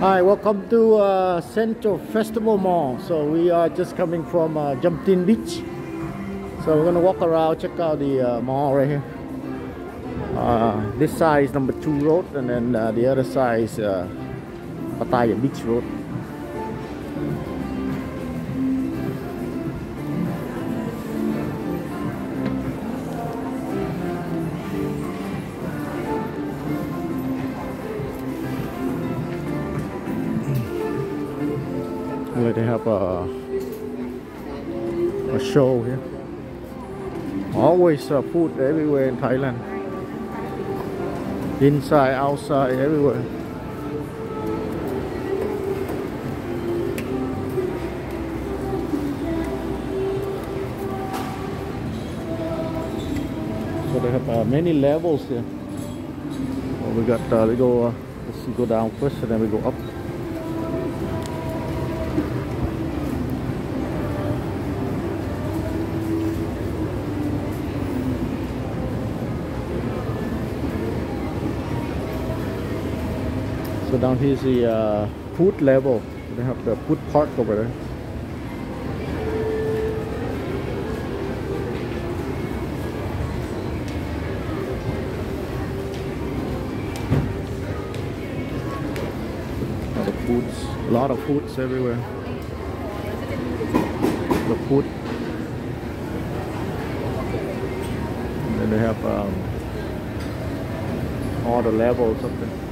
Hi, welcome to uh, Central Festival Mall. So we are just coming from uh, Jomtien Beach. So we're gonna walk around, check out the uh, mall right here. Uh, this side is number two road, and then uh, the other side is uh, Pattaya Beach Road. Where they have a, a show here. Always uh, food everywhere in Thailand. Inside, outside, everywhere. So they have uh, many levels here. Well, we got uh, we go uh, let's go down first and then we go up. So down here is the uh, food level. They have the food park over there. A lot of foods, a lot of foods everywhere. The food. And then they have um, all the levels of them.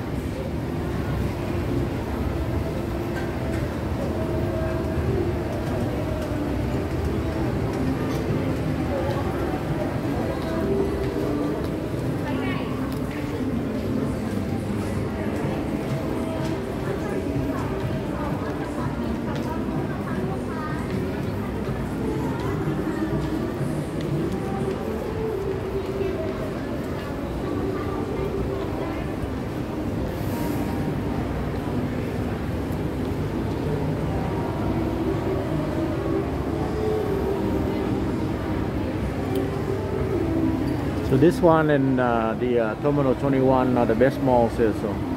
So this one and uh, the uh, Terminal 21 are the best malls here. So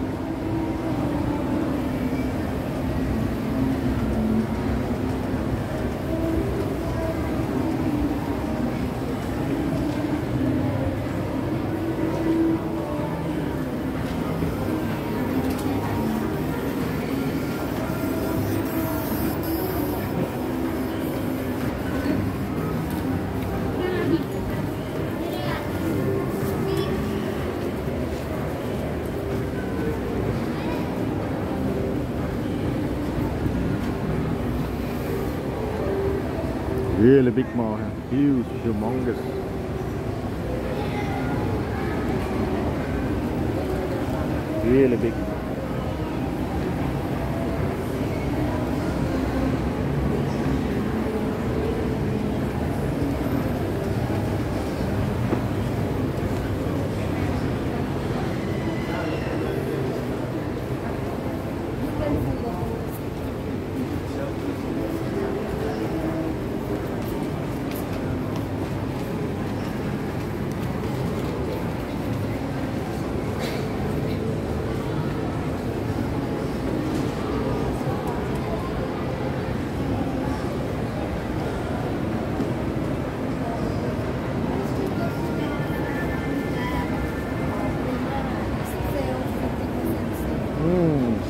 really big mall here, huge, humongous. Really big.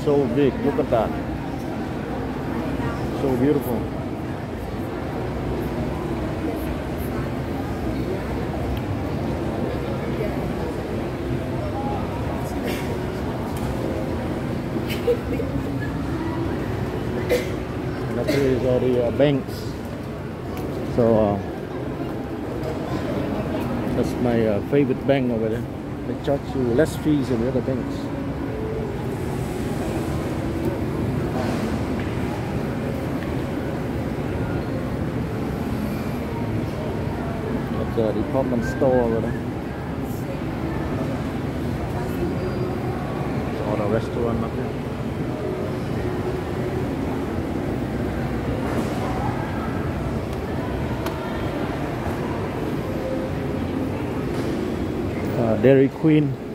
So big. Look at that. So beautiful. All the uh, banks. So uh, that's my uh, favorite bank over there. They charge you less fees than the other banks. The department store over there. Or the restaurant up here. Uh, Dairy Queen.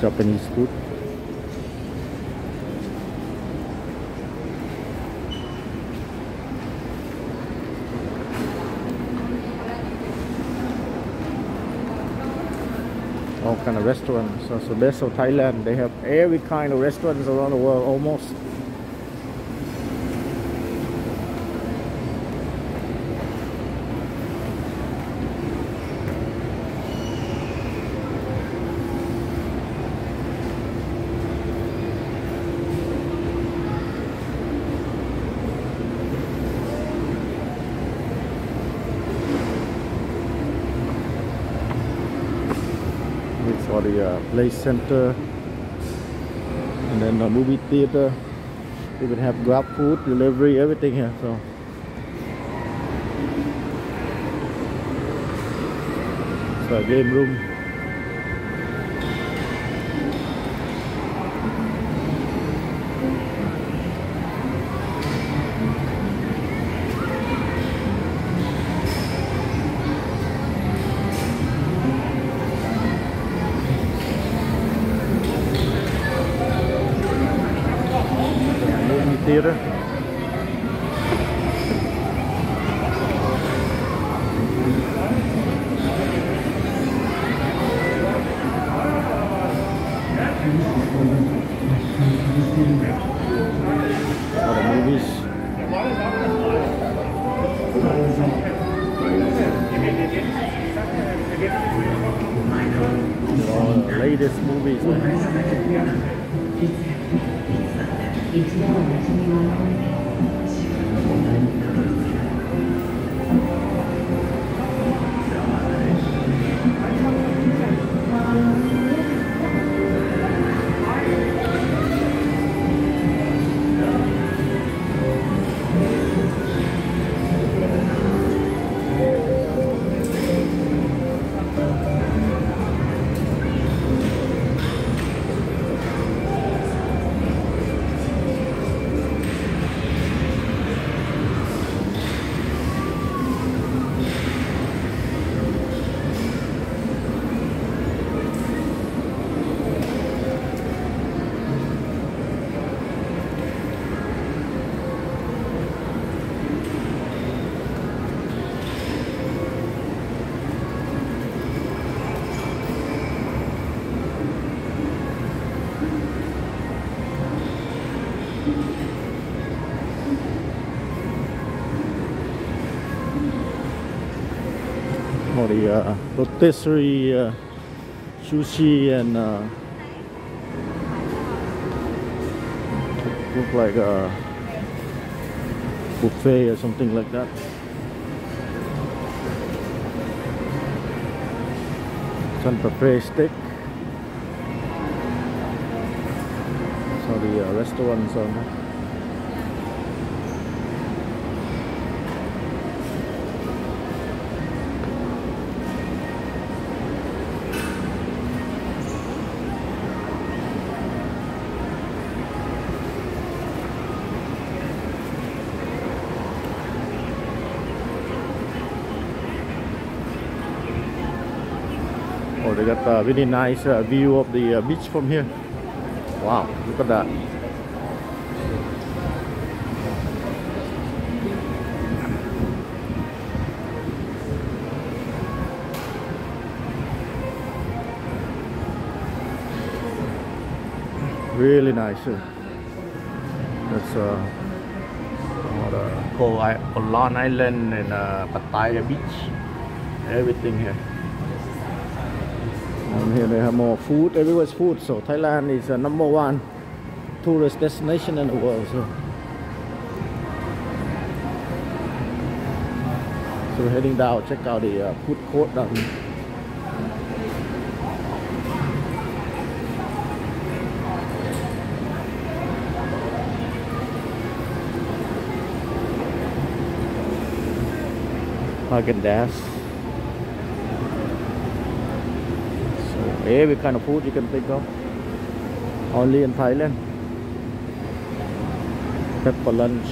Japanese food. all kind of restaurants. So, so best of Thailand. They have every kind of restaurants around the world almost. It's for the uh, play center and then the movie theater. They would have grab food, delivery, everything here. So game room. Theater. All the movies. All the latest movies. man. all the uh, rotisserie uh, sushi and uh, look like a buffet or something like that. Santa Fe steak. So the uh, restaurants on Oh, they got a really nice uh, view of the uh, beach from here. Wow, look at that. Really nice. uh, That's uh, what, uh, I- Island and uh, Pattaya Beach. Everything here. And here they have more food. Everywhere's food. So Thailand is uh, number one tourist destination in the world. So, so we're heading down. Check out the uh, food court down here. Haagen Every kind of food you can think of. Only in Thailand. Pepper lunch.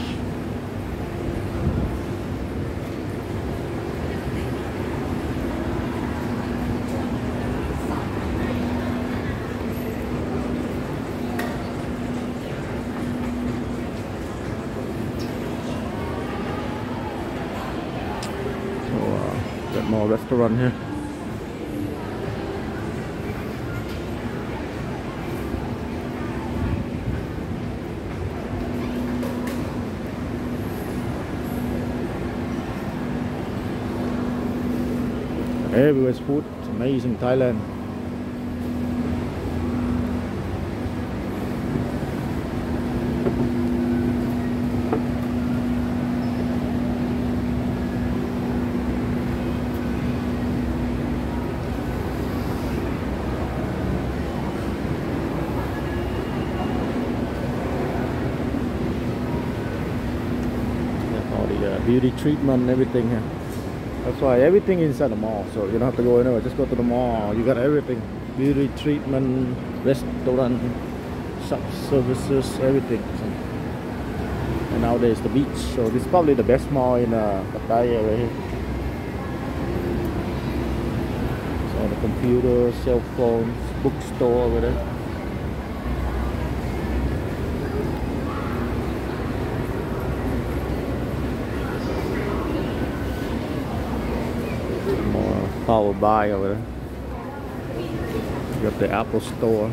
So, uh, got more restaurant here. Everywhere's food. It's amazing Thailand. uh, beauty treatment and everything here. That's why everything inside the mall. So you don't have to go anywhere. Just go to the mall. You got everything. Beauty treatment, restaurant, shop services, everything. And nowadays the beach. So this is probably the best mall in uh, Pattaya right here. So the computer, cell phones, bookstore over there. Power buy over there. You got the Apple Store.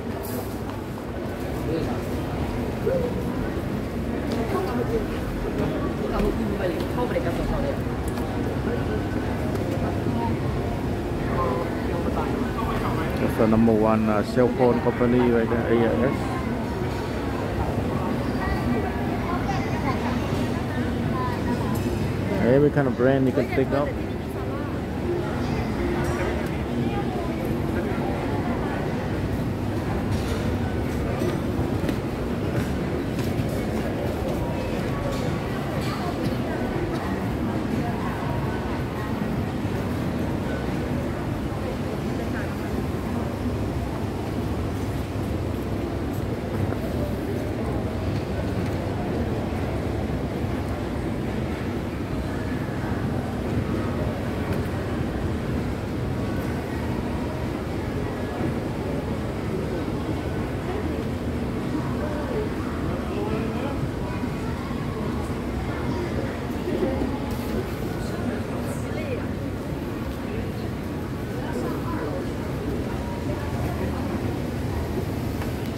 That's the number one uh, cell phone company right there, AIS. Every kind of brand you can think of.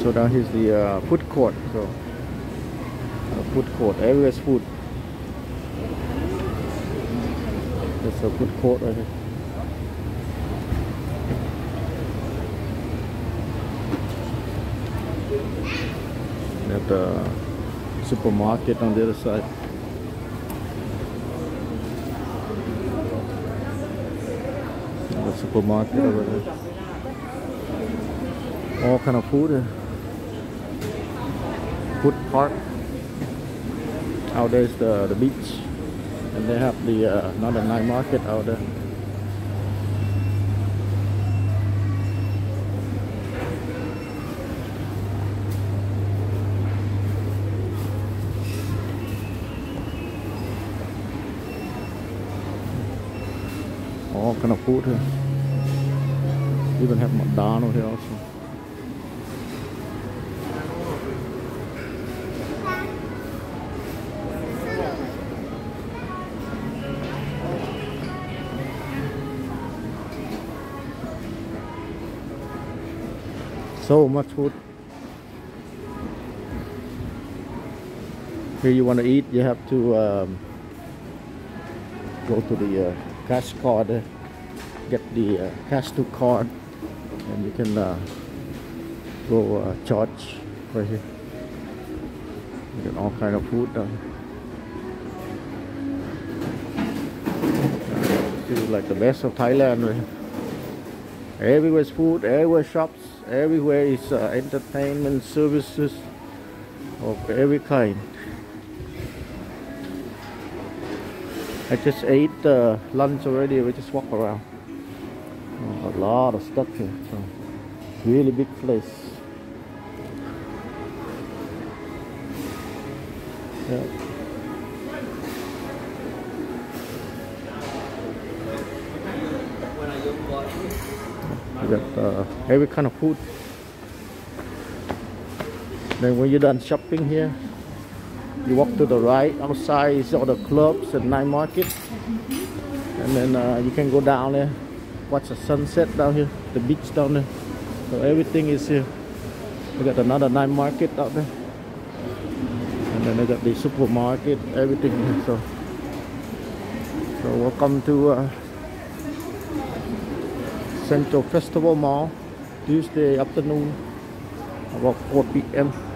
So down here's the uh, food court. So uh, food court, everywhere's food. There's a food court right here. We have the supermarket on the other side. The supermarket over there. All kind of food. Food park. Out there's the the beach, and they have the uh, another night market out there. All kind of food here. Even have McDonald's here also. So much food. Here you want to eat, you have to um, go to the uh, cash card, uh, get the uh, cash to card, and you can uh, go uh, charge right here. You get all kind of food. This is like the best of Thailand. Right? Everywhere's food, everywhere shops, everywhere is uh, entertainment services of every kind. I just ate uh, lunch already. We just walk around. Oh, a lot of stuff here. So really big place. Yeah. You got uh, every kind of food. Then when you're done shopping here, you walk to the right. Outside is all the clubs and night market. and then uh, you can go down there watch the sunset down here the beach down there so everything is here we got another night market out there and then they got the supermarket everything so so welcome to uh, Central Festival Mall Tuesday afternoon about 4 p.m.